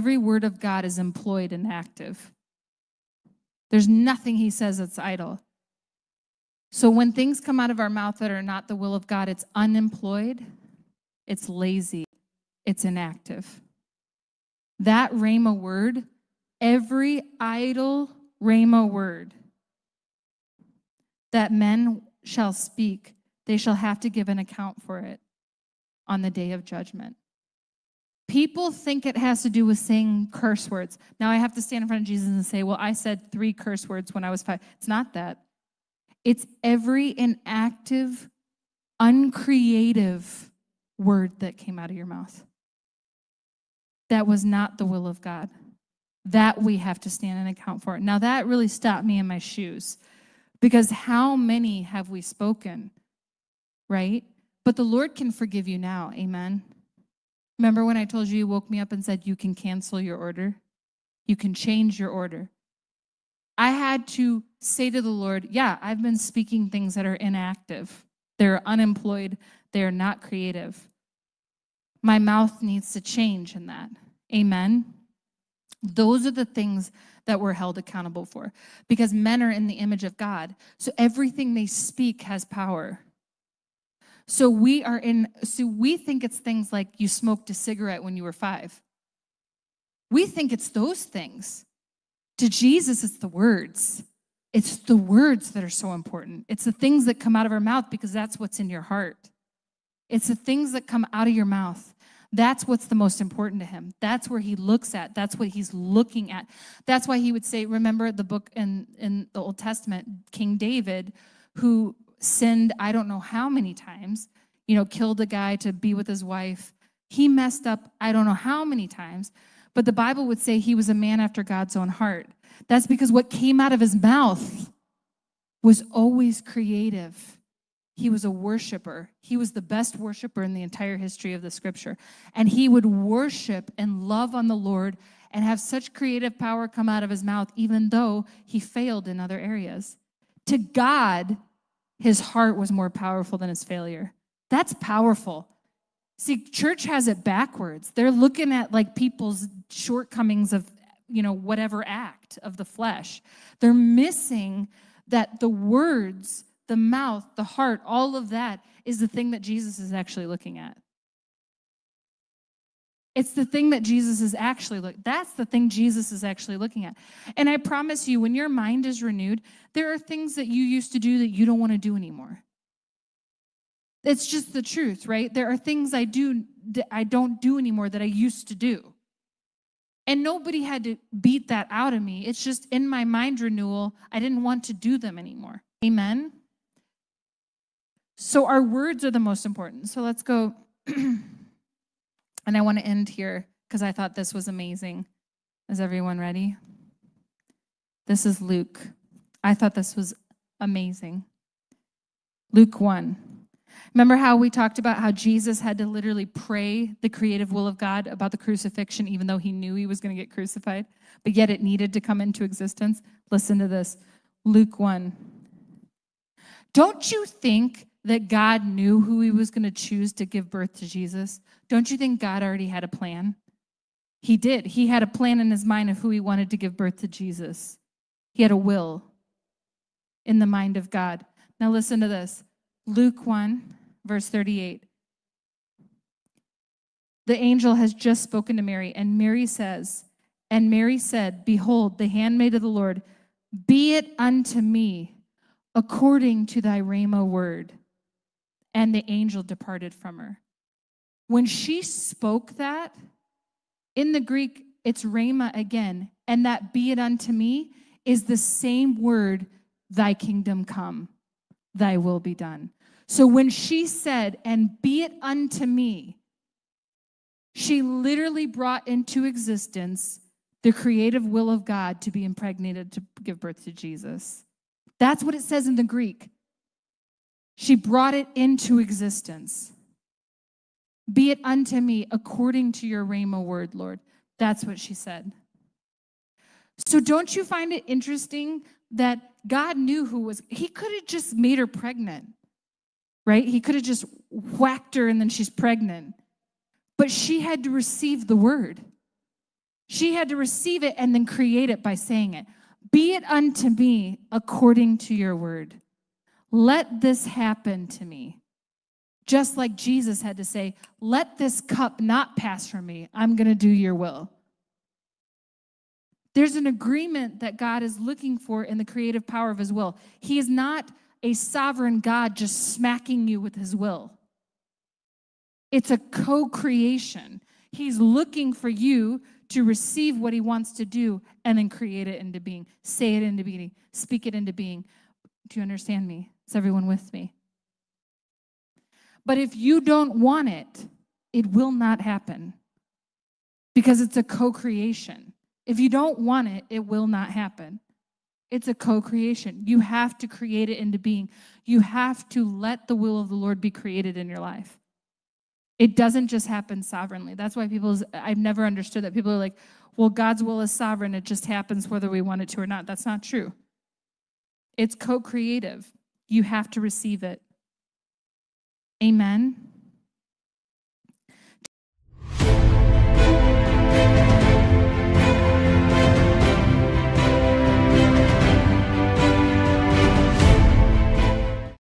Every word of God is employed and active. There's nothing he says that's idle. So when things come out of our mouth that are not the will of God, it's unemployed, it's lazy, it's inactive. That Rhema word, every idle Rhema word that men shall speak, they shall have to give an account for it on the day of judgment. People think it has to do with saying curse words. Now I have to stand in front of Jesus and say, Well, I said three curse words when I was five. It's not that. It's every inactive, uncreative word that came out of your mouth. That was not the will of God. That we have to stand and account for. Now, that really stopped me in my shoes because how many have we spoken, right? But the Lord can forgive you now. Amen. Remember when I told you you woke me up and said you can cancel your order? You can change your order. I had to say to the Lord, Yeah, I've been speaking things that are inactive, they're unemployed, they're not creative. My mouth needs to change in that. Amen. Those are the things that we're held accountable for because men are in the image of God. So everything they speak has power. So we are in, so we think it's things like you smoked a cigarette when you were five. We think it's those things. To Jesus, it's the words. It's the words that are so important. It's the things that come out of our mouth because that's what's in your heart. It's the things that come out of your mouth. That's what's the most important to him. That's where he looks at. That's what he's looking at. That's why he would say, remember the book in, in the Old Testament, King David, who sinned I don't know how many times, you know, killed a guy to be with his wife. He messed up I don't know how many times. But the Bible would say he was a man after God's own heart. That's because what came out of his mouth was always creative. He was a worshiper. He was the best worshiper in the entire history of the scripture. And he would worship and love on the Lord and have such creative power come out of his mouth, even though he failed in other areas. To God, his heart was more powerful than his failure. That's powerful. See, church has it backwards. They're looking at like people's shortcomings of, you know, whatever act of the flesh. They're missing that the words, the mouth, the heart, all of that is the thing that Jesus is actually looking at. It's the thing that Jesus is actually look. That's the thing Jesus is actually looking at. And I promise you, when your mind is renewed, there are things that you used to do that you don't want to do anymore. It's just the truth, right? There are things I do that I don't do anymore that I used to do. And nobody had to beat that out of me. It's just in my mind renewal, I didn't want to do them anymore. Amen. So our words are the most important. So let's go and I want to end here because I thought this was amazing. Is everyone ready? This is Luke. I thought this was amazing. Luke 1. Remember how we talked about how Jesus had to literally pray the creative will of God about the crucifixion, even though he knew he was going to get crucified, but yet it needed to come into existence? Listen to this Luke 1. Don't you think that God knew who he was going to choose to give birth to Jesus? Don't you think God already had a plan? He did. He had a plan in his mind of who he wanted to give birth to Jesus. He had a will in the mind of God. Now, listen to this Luke 1, verse 38. The angel has just spoken to Mary, and Mary says, And Mary said, Behold, the handmaid of the Lord, be it unto me according to thy Rhema word. And the angel departed from her. When she spoke that, in the Greek, it's Rhema again, and that be it unto me is the same word, thy kingdom come, thy will be done. So when she said, and be it unto me, she literally brought into existence the creative will of God to be impregnated to give birth to Jesus. That's what it says in the Greek. She brought it into existence. Be it unto me according to your Rhema word, Lord. That's what she said. So don't you find it interesting that God knew who was, he could have just made her pregnant right? He could have just whacked her and then she's pregnant. But she had to receive the word. She had to receive it and then create it by saying it. Be it unto me according to your word. Let this happen to me. Just like Jesus had to say, Let this cup not pass from me. I'm going to do your will. There's an agreement that God is looking for in the creative power of his will. He is not a sovereign God just smacking you with his will. It's a co creation. He's looking for you to receive what he wants to do and then create it into being, say it into being, speak it into being. Do you understand me? Is everyone with me? But if you don't want it, it will not happen because it's a co creation. If you don't want it, it will not happen. It's a co creation. You have to create it into being. You have to let the will of the Lord be created in your life. It doesn't just happen sovereignly. That's why people, I've never understood that. People are like, well, God's will is sovereign. It just happens whether we want it to or not. That's not true. It's co creative. You have to receive it. Amen.